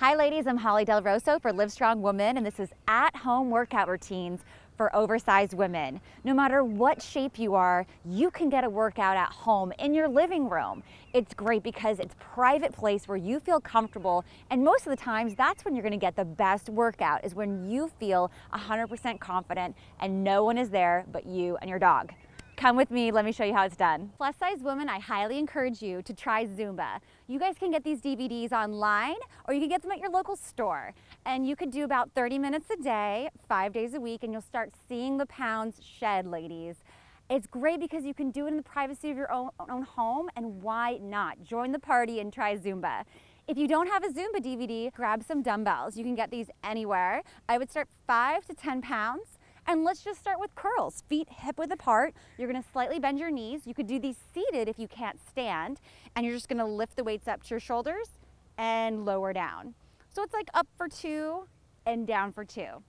Hi ladies, I'm Holly Del Rosso for Livestrong Woman and this is at-home workout routines for oversized women. No matter what shape you are, you can get a workout at home in your living room. It's great because it's private place where you feel comfortable and most of the times that's when you're gonna get the best workout is when you feel 100% confident and no one is there but you and your dog. Come with me, let me show you how it's done. Plus size women, I highly encourage you to try Zumba. You guys can get these DVDs online or you can get them at your local store. And you could do about 30 minutes a day, five days a week, and you'll start seeing the pounds shed, ladies. It's great because you can do it in the privacy of your own, own home, and why not? Join the party and try Zumba. If you don't have a Zumba DVD, grab some dumbbells. You can get these anywhere. I would start five to 10 pounds and let's just start with curls. Feet hip width apart. You're gonna slightly bend your knees. You could do these seated if you can't stand. And you're just gonna lift the weights up to your shoulders and lower down. So it's like up for two and down for two.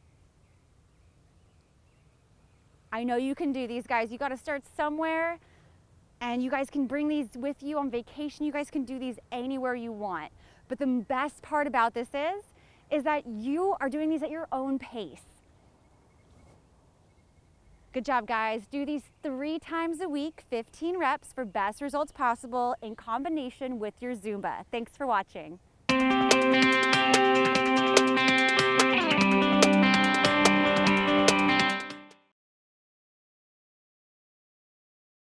I know you can do these guys. You gotta start somewhere and you guys can bring these with you on vacation. You guys can do these anywhere you want. But the best part about this is, is that you are doing these at your own pace. Good job, guys. Do these three times a week, 15 reps for best results possible in combination with your Zumba. Thanks for watching.